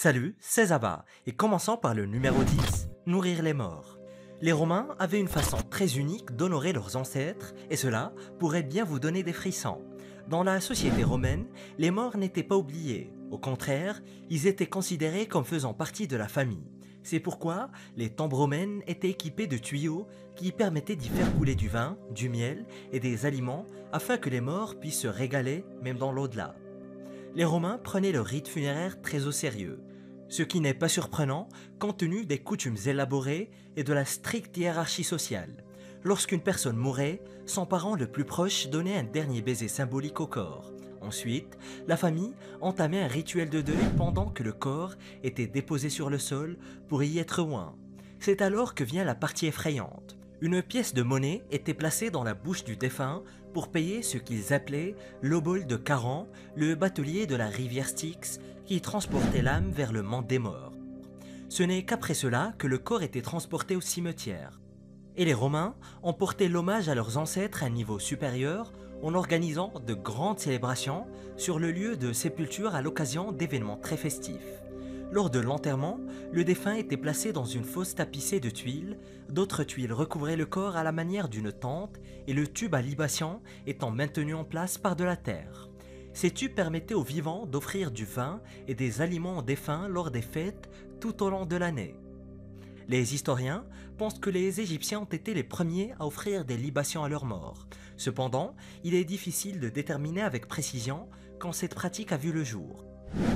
Salut, c'est Zaba, et commençons par le numéro 10, nourrir les morts. Les Romains avaient une façon très unique d'honorer leurs ancêtres, et cela pourrait bien vous donner des frissons. Dans la société romaine, les morts n'étaient pas oubliés. Au contraire, ils étaient considérés comme faisant partie de la famille. C'est pourquoi les tombes romaines étaient équipées de tuyaux qui permettaient d'y faire couler du vin, du miel et des aliments afin que les morts puissent se régaler même dans l'au-delà. Les Romains prenaient le rite funéraire très au sérieux, ce qui n'est pas surprenant compte tenu des coutumes élaborées et de la stricte hiérarchie sociale. Lorsqu'une personne mourait, son parent le plus proche donnait un dernier baiser symbolique au corps. Ensuite, la famille entamait un rituel de deuil pendant que le corps était déposé sur le sol pour y être loin. C'est alors que vient la partie effrayante. Une pièce de monnaie était placée dans la bouche du défunt pour payer ce qu'ils appelaient l'obol de Caran, le batelier de la rivière Styx qui transportait l'âme vers le monde des morts. Ce n'est qu'après cela que le corps était transporté au cimetière. Et les Romains ont porté l'hommage à leurs ancêtres à un niveau supérieur en organisant de grandes célébrations sur le lieu de sépulture à l'occasion d'événements très festifs. Lors de l'enterrement, le défunt était placé dans une fosse tapissée de tuiles, d'autres tuiles recouvraient le corps à la manière d'une tente et le tube à libation étant maintenu en place par de la terre. Ces tubes permettaient aux vivants d'offrir du vin et des aliments aux défunts lors des fêtes tout au long de l'année. Les historiens pensent que les Égyptiens ont été les premiers à offrir des libations à leurs morts. Cependant, il est difficile de déterminer avec précision quand cette pratique a vu le jour.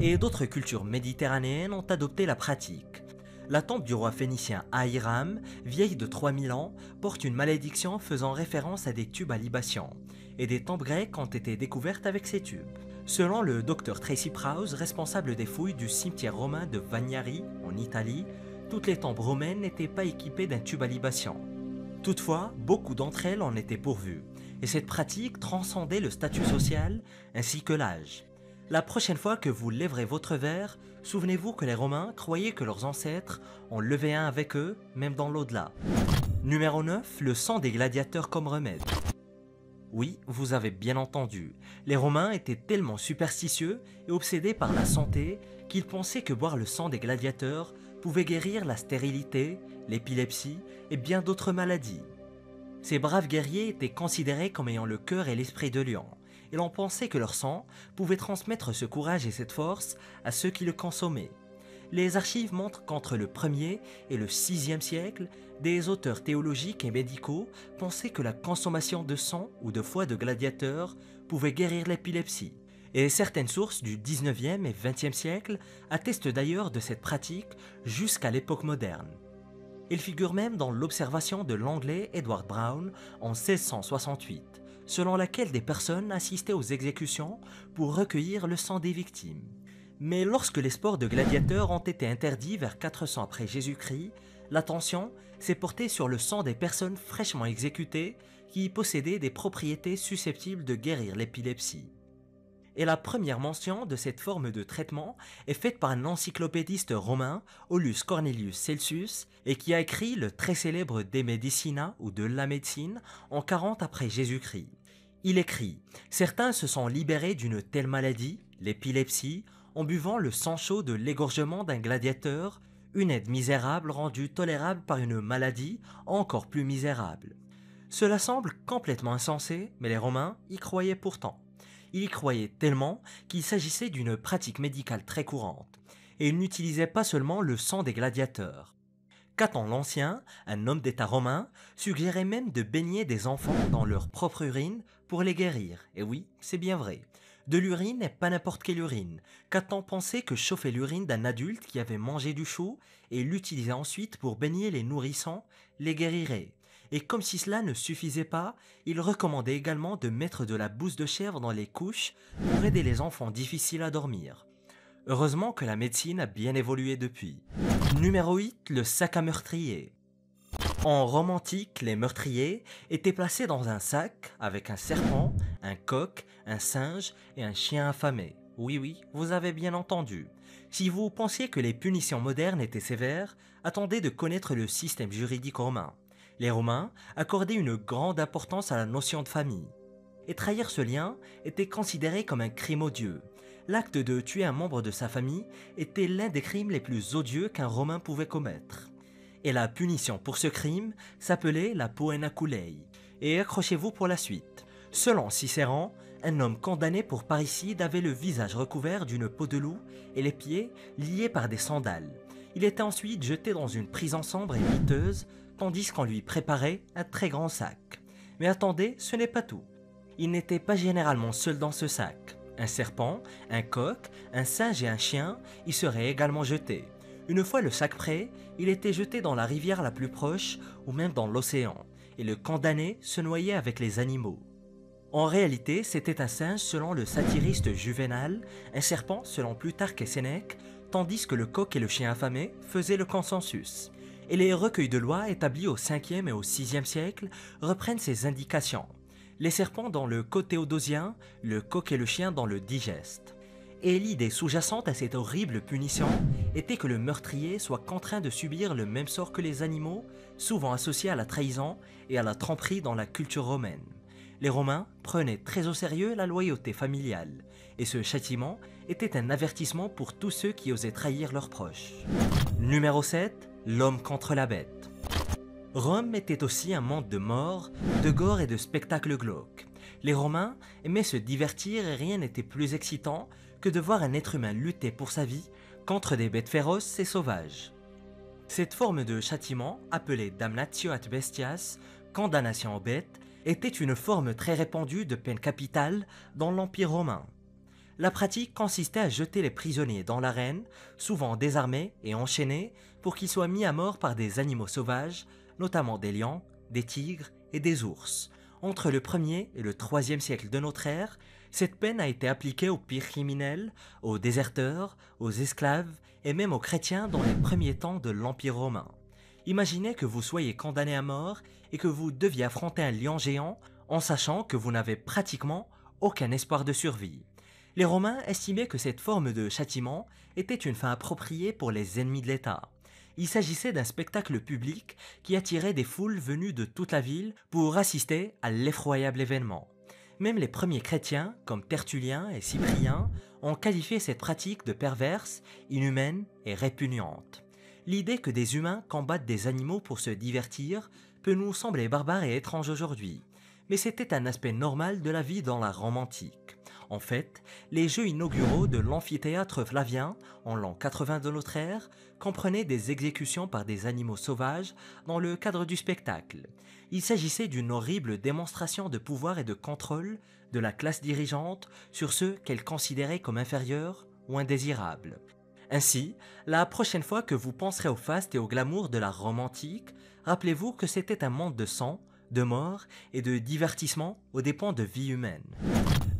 Et d'autres cultures méditerranéennes ont adopté la pratique. La tombe du roi phénicien Ahiram, vieille de 3000 ans, porte une malédiction faisant référence à des tubes à libation, et des tombes grecques ont été découvertes avec ces tubes. Selon le docteur Tracy Prowse, responsable des fouilles du cimetière romain de Vagnari, en Italie, toutes les tombes romaines n'étaient pas équipées d'un tube à libation. Toutefois, beaucoup d'entre elles en étaient pourvues, et cette pratique transcendait le statut social ainsi que l'âge. La prochaine fois que vous lèverez votre verre, souvenez-vous que les Romains croyaient que leurs ancêtres en levaient un avec eux, même dans l'au-delà. Numéro 9, le sang des gladiateurs comme remède. Oui, vous avez bien entendu, les Romains étaient tellement superstitieux et obsédés par la santé qu'ils pensaient que boire le sang des gladiateurs pouvait guérir la stérilité, l'épilepsie et bien d'autres maladies. Ces braves guerriers étaient considérés comme ayant le cœur et l'esprit de lion, et l'on pensait que leur sang pouvait transmettre ce courage et cette force à ceux qui le consommaient. Les archives montrent qu'entre le 1er et le 6e siècle, des auteurs théologiques et médicaux pensaient que la consommation de sang ou de foie de gladiateur pouvait guérir l'épilepsie. Et certaines sources du 19e et 20e siècle attestent d'ailleurs de cette pratique jusqu'à l'époque moderne. Il figure même dans l'observation de l'anglais Edward Brown en 1668, selon laquelle des personnes assistaient aux exécutions pour recueillir le sang des victimes. Mais lorsque les sports de gladiateurs ont été interdits vers 400 après Jésus-Christ, l'attention s'est portée sur le sang des personnes fraîchement exécutées qui possédaient des propriétés susceptibles de guérir l'épilepsie. Et la première mention de cette forme de traitement est faite par un encyclopédiste romain, Aulus Cornelius Celsus, et qui a écrit le très célèbre De Medicina ou de la médecine en 40 après Jésus-Christ. Il écrit Certains se sont libérés d'une telle maladie, l'épilepsie, en buvant le sang chaud de l'égorgement d'un gladiateur, une aide misérable rendue tolérable par une maladie encore plus misérable. Cela semble complètement insensé, mais les Romains y croyaient pourtant. Ils y croyaient tellement qu'il s'agissait d'une pratique médicale très courante, et ils n'utilisaient pas seulement le sang des gladiateurs. Caton l'Ancien, un homme d'État romain, suggérait même de baigner des enfants dans leur propre urine pour les guérir. Et oui, c'est bien vrai. De l'urine et pas n'importe quelle urine. Caton pensait que chauffer l'urine d'un adulte qui avait mangé du chaud et l'utiliser ensuite pour baigner les nourrissants les guérirait. Et comme si cela ne suffisait pas, il recommandait également de mettre de la bouse de chèvre dans les couches pour aider les enfants difficiles à dormir. Heureusement que la médecine a bien évolué depuis. Numéro 8, le sac à meurtrier. En romantique, les meurtriers étaient placés dans un sac avec un serpent, un coq, un singe et un chien affamé. Oui oui, vous avez bien entendu. Si vous pensiez que les punitions modernes étaient sévères, attendez de connaître le système juridique romain les Romains accordaient une grande importance à la notion de famille. Et trahir ce lien était considéré comme un crime odieux. l'acte de tuer un membre de sa famille était l'un des crimes les plus odieux qu'un Romain pouvait commettre. Et la punition pour ce crime s'appelait la poena culei. Et accrochez-vous pour la suite. Selon Cicéron, un homme condamné pour parricide avait le visage recouvert d'une peau de loup et les pieds liés par des sandales. Il était ensuite jeté dans une prison sombre et miteuse, tandis qu'on lui préparait un très grand sac. Mais attendez, ce n'est pas tout. Il n'était pas généralement seul dans ce sac. Un serpent, un coq, un singe et un chien y seraient également jetés. Une fois le sac prêt, il était jeté dans la rivière la plus proche ou même dans l'océan, et le condamné se noyait avec les animaux. En réalité, c'était un singe selon le satiriste Juvénal, un serpent selon Plutarque et Sénèque, tandis que le coq et le chien affamé faisaient le consensus. Et les recueils de lois établis au 5e et au 6e siècle reprennent ces indications. Les serpents dans le Théodosien, le coq et le chien dans le digeste. Et l'idée sous-jacente à cette horrible punition était que le meurtrier soit contraint de subir le même sort que les animaux, souvent associés à la trahison et à la tromperie dans la culture romaine. Les Romains prenaient très au sérieux la loyauté familiale, et ce châtiment était un avertissement pour tous ceux qui osaient trahir leurs proches. Numéro 7. L'homme contre la bête. Rome était aussi un monde de mort, de gore et de spectacles glauques. Les Romains aimaient se divertir et rien n'était plus excitant que de voir un être humain lutter pour sa vie contre des bêtes féroces et sauvages. Cette forme de châtiment, appelée damnatio ad bestias, condamnation aux bêtes, était une forme très répandue de peine capitale dans l'Empire romain. La pratique consistait à jeter les prisonniers dans l'arène, souvent désarmés et enchaînés, pour qu'ils soient mis à mort par des animaux sauvages, notamment des lions, des tigres et des ours. Entre le 1er et le 3e siècle de notre ère, cette peine a été appliquée aux pires criminels, aux déserteurs, aux esclaves et même aux chrétiens dans les premiers temps de l'Empire romain. Imaginez que vous soyez condamné à mort et que vous deviez affronter un lion géant en sachant que vous n'avez pratiquement aucun espoir de survie. Les Romains estimaient que cette forme de châtiment était une fin appropriée pour les ennemis de l'État. Il s'agissait d'un spectacle public qui attirait des foules venues de toute la ville pour assister à l'effroyable événement. Même les premiers chrétiens, comme Tertullien et Cyprien, ont qualifié cette pratique de perverse, inhumaine et répugnante. L'idée que des humains combattent des animaux pour se divertir peut nous sembler barbare et étrange aujourd'hui, mais c'était un aspect normal de la vie dans la Rome antique. En fait, les jeux inauguraux de l'amphithéâtre Flavien, en l'an 80 de notre ère, comprenaient des exécutions par des animaux sauvages dans le cadre du spectacle. Il s'agissait d'une horrible démonstration de pouvoir et de contrôle de la classe dirigeante sur ceux qu'elle considérait comme inférieurs ou indésirables. Ainsi, la prochaine fois que vous penserez au faste et au glamour de la Rome antique, rappelez-vous que c'était un monde de sang, de mort et de divertissement aux dépens de vie humaine.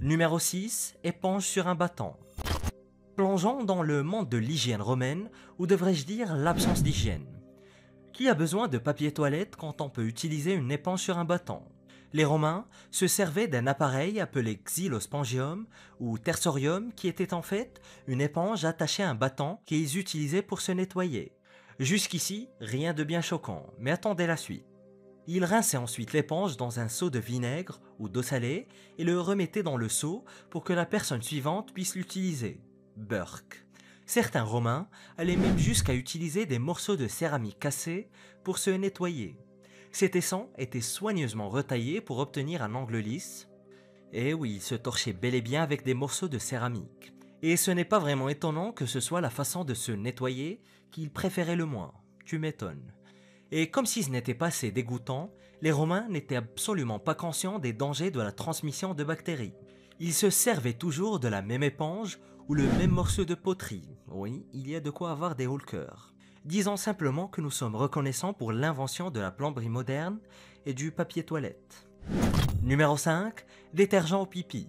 Numéro 6. Éponge sur un bâton. Plongeons dans le monde de l'hygiène romaine, ou devrais-je dire l'absence d'hygiène. Qui a besoin de papier toilette quand on peut utiliser une éponge sur un bâton? Les Romains se servaient d'un appareil appelé xylospongium ou tersorium qui était en fait une éponge attachée à un bâton qu'ils utilisaient pour se nettoyer. Jusqu'ici, rien de bien choquant, mais attendez la suite. Il rinçait ensuite l'éponge dans un seau de vinaigre ou d'eau salée et le remettait dans le seau pour que la personne suivante puisse l'utiliser. Burke. Certains Romains allaient même jusqu'à utiliser des morceaux de céramique cassés pour se nettoyer. Ces tessons étaient soigneusement retaillés pour obtenir un angle lisse. Et oui, ils se torchaient bel et bien avec des morceaux de céramique. Et ce n'est pas vraiment étonnant que ce soit la façon de se nettoyer qu'ils préféraient le moins. Tu m'étonnes. Et comme si ce n'était pas assez dégoûtant, les Romains n'étaient absolument pas conscients des dangers de la transmission de bactéries. Ils se servaient toujours de la même éponge ou le même morceau de poterie. Oui, il y a de quoi avoir des hauts. Disons simplement que nous sommes reconnaissants pour l'invention de la plomberie moderne et du papier toilette. Numéro 5. Détergent au pipi.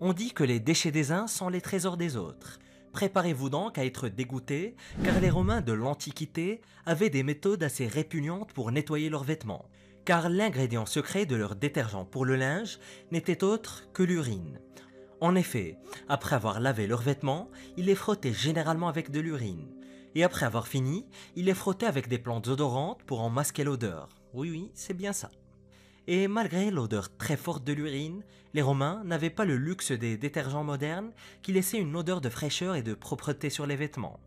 On dit que les déchets des uns sont les trésors des autres. Préparez-vous donc à être dégoûté, car les Romains de l'Antiquité avaient des méthodes assez répugnantes pour nettoyer leurs vêtements, car l'ingrédient secret de leur détergent pour le linge n'était autre que l'urine. En effet, après avoir lavé leurs vêtements, ils les frottaient généralement avec de l'urine, et après avoir fini, ils les frottaient avec des plantes odorantes pour en masquer l'odeur. Oui oui, c'est bien ça. Et malgré l'odeur très forte de l'urine, les Romains n'avaient pas le luxe des détergents modernes qui laissaient une odeur de fraîcheur et de propreté sur les vêtements.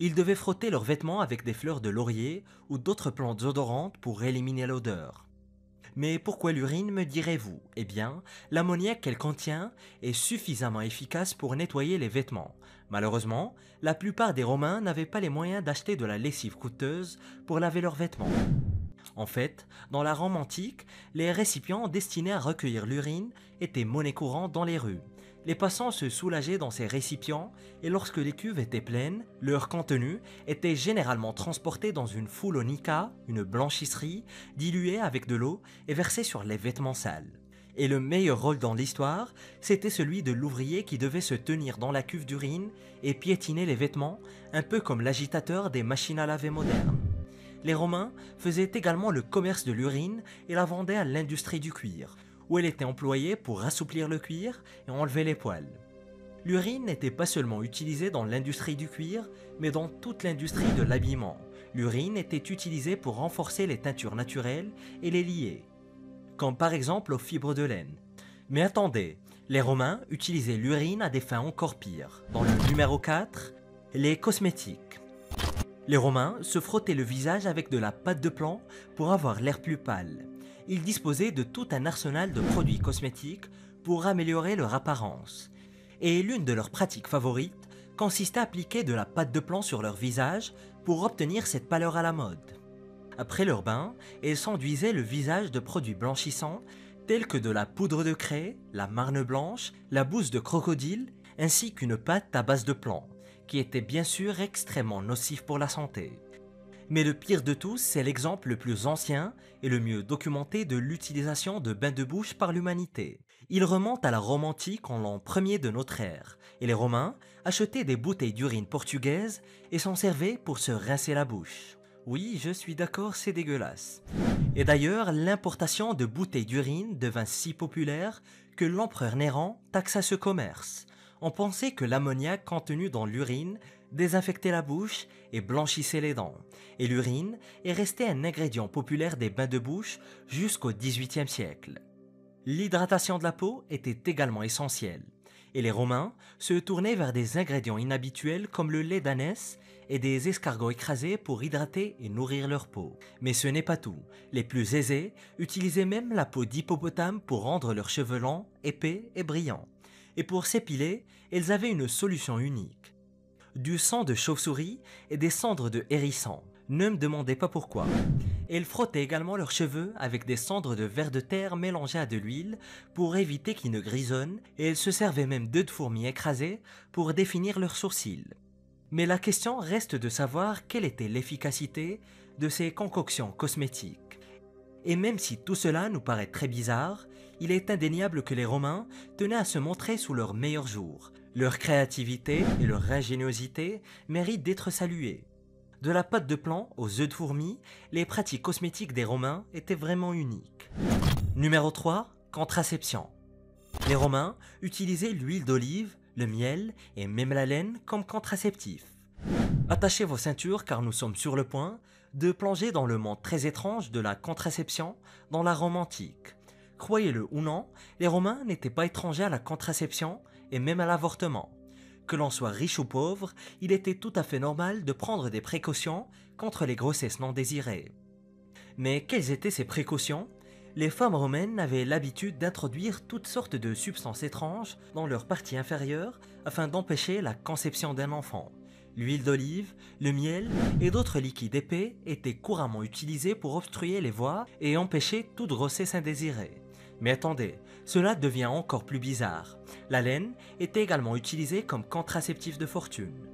Ils devaient frotter leurs vêtements avec des fleurs de laurier ou d'autres plantes odorantes pour éliminer l'odeur. Mais pourquoi l'urine, me direz-vous? Eh bien, l'ammoniac qu'elle contient est suffisamment efficace pour nettoyer les vêtements. Malheureusement, la plupart des Romains n'avaient pas les moyens d'acheter de la lessive coûteuse pour laver leurs vêtements. En fait, dans la Rome antique, les récipients destinés à recueillir l'urine étaient monnaie courante dans les rues. Les passants se soulageaient dans ces récipients et lorsque les cuves étaient pleines, leur contenu était généralement transporté dans une foulonica, une blanchisserie, diluée avec de l'eau et versé sur les vêtements sales. Et le meilleur rôle dans l'histoire, c'était celui de l'ouvrier qui devait se tenir dans la cuve d'urine et piétiner les vêtements, un peu comme l'agitateur des machines à laver modernes. Les Romains faisaient également le commerce de l'urine et la vendaient à l'industrie du cuir, où elle était employée pour assouplir le cuir et enlever les poils. L'urine n'était pas seulement utilisée dans l'industrie du cuir, mais dans toute l'industrie de l'habillement. L'urine était utilisée pour renforcer les teintures naturelles et les lier, comme par exemple aux fibres de laine. Mais attendez, les Romains utilisaient l'urine à des fins encore pires. Dans le numéro 4, les cosmétiques. Les Romains se frottaient le visage avec de la pâte de plomb pour avoir l'air plus pâle ils disposaient de tout un arsenal de produits cosmétiques pour améliorer leur apparence. Et l'une de leurs pratiques favorites consistait à appliquer de la pâte de plomb sur leur visage pour obtenir cette pâleur à la mode. Après leur bain, ils s'enduisaient le visage de produits blanchissants tels que de la poudre de craie, la marne blanche, la bouse de crocodile, ainsi qu'une pâte à base de plomb, qui était bien sûr extrêmement nocif pour la santé. Mais le pire de tous, c'est l'exemple le plus ancien et le mieux documenté de l'utilisation de bains de bouche par l'humanité. Il remonte à la Rome antique en l'an 1er de notre ère, et les Romains achetaient des bouteilles d'urine portugaise et s'en servaient pour se rincer la bouche. Oui, je suis d'accord, c'est dégueulasse. Et d'ailleurs, l'importation de bouteilles d'urine devint si populaire que l'empereur Néron taxa ce commerce. On pensait que l'ammoniac contenu dans l'urine désinfectait la bouche et blanchissait les dents. Et l'urine est restée un ingrédient populaire des bains de bouche jusqu'au XVIIIe siècle. L'hydratation de la peau était également essentielle. Et les Romains se tournaient vers des ingrédients inhabituels comme le lait d'ânesse et des escargots écrasés pour hydrater et nourrir leur peau. Mais ce n'est pas tout. Les plus aisés utilisaient même la peau d'hippopotame pour rendre leurs cheveux longs, épais et brillants et pour s'épiler, elles avaient une solution unique. Du sang de chauve-souris et des cendres de hérisson. Ne me demandez pas pourquoi. Elles frottaient également leurs cheveux avec des cendres de verre de terre mélangées à de l'huile pour éviter qu'ils ne grisonnent et elles se servaient même d'œufs de fourmis écrasés pour définir leurs sourcils. Mais la question reste de savoir quelle était l'efficacité de ces concoctions cosmétiques. Et même si tout cela nous paraît très bizarre, il est indéniable que les Romains tenaient à se montrer sous leur meilleur jour. Leur créativité et leur ingéniosité méritent d'être saluées. De la pâte de plomb aux œufs de fourmis, les pratiques cosmétiques des Romains étaient vraiment uniques. Numéro 3. Contraception. Les Romains utilisaient l'huile d'olive, le miel et même la laine comme contraceptif. Attachez vos ceintures car nous sommes sur le point de plonger dans le monde très étrange de la contraception dans la Rome antique. Croyez-le ou non, les Romains n'étaient pas étrangers à la contraception et même à l'avortement. Que l'on soit riche ou pauvre, il était tout à fait normal de prendre des précautions contre les grossesses non désirées. Mais quelles étaient ces précautions? Les femmes romaines avaient l'habitude d'introduire toutes sortes de substances étranges dans leur partie inférieure afin d'empêcher la conception d'un enfant. L'huile d'olive, le miel et d'autres liquides épais étaient couramment utilisés pour obstruer les voies et empêcher toute grossesse indésirée. Mais attendez, cela devient encore plus bizarre. La laine était également utilisée comme contraceptif de fortune.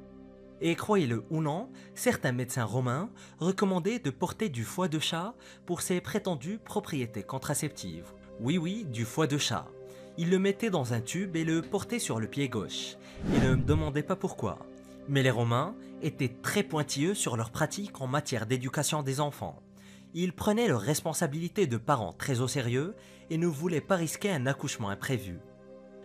Et croyez-le ou non, certains médecins romains recommandaient de porter du foie de chat pour ses prétendues propriétés contraceptives. Oui oui, du foie de chat. Ils le mettaient dans un tube et le portaient sur le pied gauche. Et ne me demandez pas pourquoi. Mais les Romains étaient très pointilleux sur leurs pratiques en matière d'éducation des enfants. Ils prenaient leurs responsabilités de parents très au sérieux et ne voulaient pas risquer un accouchement imprévu.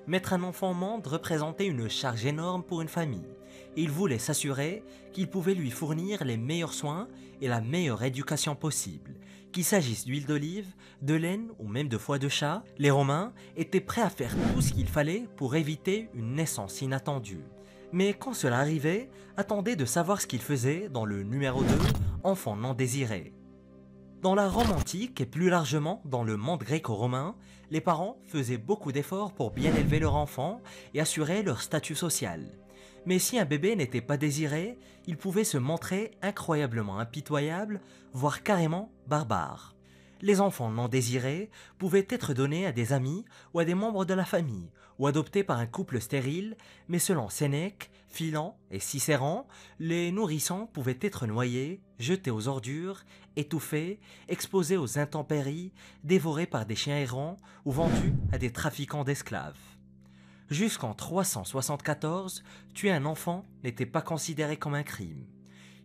Mettre un enfant au monde représentait une charge énorme pour une famille, et il voulait s'assurer qu'il pouvait lui fournir les meilleurs soins et la meilleure éducation possible. Qu'il s'agisse d'huile d'olive, de laine ou même de foie de chat, les Romains étaient prêts à faire tout ce qu'il fallait pour éviter une naissance inattendue. Mais quand cela arrivait, attendez de savoir ce qu'ils faisaient dans le numéro 2, enfant non désiré. Dans la Rome antique et plus largement dans le monde gréco-romain, les parents faisaient beaucoup d'efforts pour bien élever leur enfant et assurer leur statut social. Mais si un bébé n'était pas désiré, il pouvait se montrer incroyablement impitoyable, voire carrément barbare. Les enfants non désirés pouvaient être donnés à des amis ou à des membres de la famille, ou adoptés par un couple stérile, mais selon Sénèque, Philan et Cicéron, les nourrissons pouvaient être noyés, jetés aux ordures, étouffés, exposés aux intempéries, dévorés par des chiens errants ou vendus à des trafiquants d'esclaves. Jusqu'en 374, tuer un enfant n'était pas considéré comme un crime.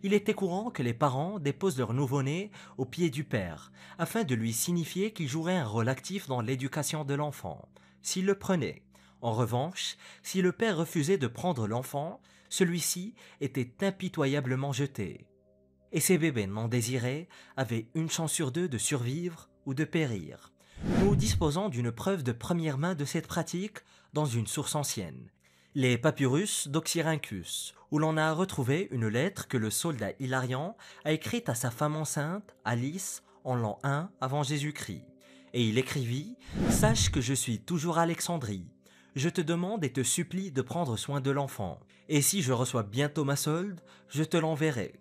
Il était courant que les parents déposent leur nouveau-né au pied du père, afin de lui signifier qu'il jouerait un rôle actif dans l'éducation de l'enfant, s'il le prenait. En revanche, si le père refusait de prendre l'enfant, celui-ci était impitoyablement jeté. Et ces bébés non désirés avaient une chance sur deux de survivre ou de périr. Nous disposons d'une preuve de première main de cette pratique dans une source ancienne, les papyrus d'Oxyrhynchus, où l'on a retrouvé une lettre que le soldat Hilarion a écrite à sa femme enceinte, Alice, en l'an 1 avant Jésus-Christ. Et il écrivit Sache que je suis toujours à Alexandrie. Je te demande et te supplie de prendre soin de l'enfant. Et si je reçois bientôt ma solde, je te l'enverrai.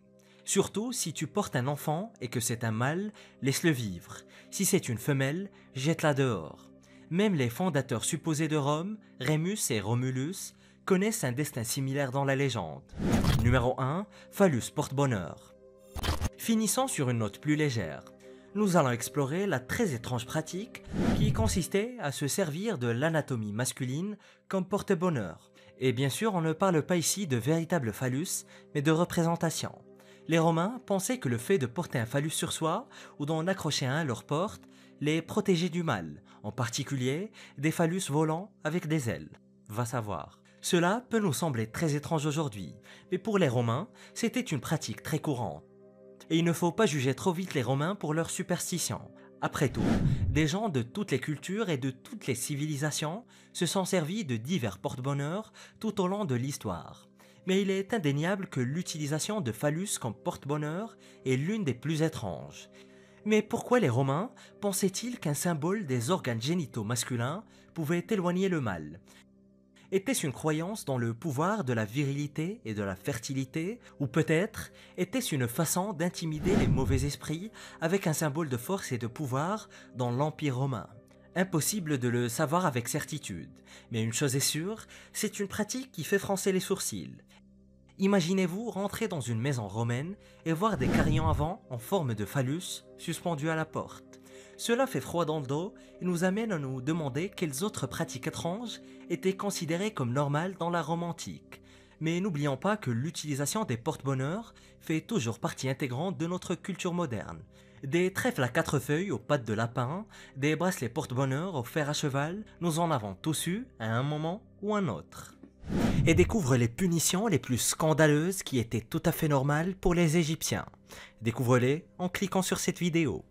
Surtout si tu portes un enfant et que c'est un mâle, laisse-le vivre. Si c'est une femelle, jette-la dehors. Même les fondateurs supposés de Rome, Rémus et Romulus, connaissent un destin similaire dans la légende. Numéro 1, Phallus porte bonheur. Finissons sur une note plus légère. Nous allons explorer la très étrange pratique qui consistait à se servir de l'anatomie masculine comme porte-bonheur. Et bien sûr, on ne parle pas ici de véritable phallus, mais de représentation. Les Romains pensaient que le fait de porter un phallus sur soi ou d'en accrocher un à leur porte les protégeait du mal, en particulier des phallus volants avec des ailes. Va savoir. Cela peut nous sembler très étrange aujourd'hui, mais pour les Romains, c'était une pratique très courante. Et il ne faut pas juger trop vite les Romains pour leur superstition. Après tout, des gens de toutes les cultures et de toutes les civilisations se sont servis de divers porte-bonheur tout au long de l'histoire. Mais il est indéniable que l'utilisation de phallus comme porte-bonheur est l'une des plus étranges. Mais pourquoi les Romains pensaient-ils qu'un symbole des organes génitaux masculins pouvait éloigner le mal? Était-ce une croyance dans le pouvoir de la virilité et de la fertilité Ou peut-être était-ce une façon d'intimider les mauvais esprits avec un symbole de force et de pouvoir dans l'Empire romain? Impossible de le savoir avec certitude, mais une chose est sûre, c'est une pratique qui fait froncer les sourcils. Imaginez-vous rentrer dans une maison romaine et voir des carillons avant en forme de phallus suspendus à la porte. Cela fait froid dans le dos et nous amène à nous demander quelles autres pratiques étranges étaient considérées comme normales dans la Rome antique. Mais n'oublions pas que l'utilisation des porte-bonheur fait toujours partie intégrante de notre culture moderne. Des trèfles à quatre feuilles aux pattes de lapin, des bracelets porte-bonheur au fer à cheval, nous en avons tous eu à un moment ou un autre. Et découvre les punitions les plus scandaleuses qui étaient tout à fait normales pour les Égyptiens. Découvre-les en cliquant sur cette vidéo.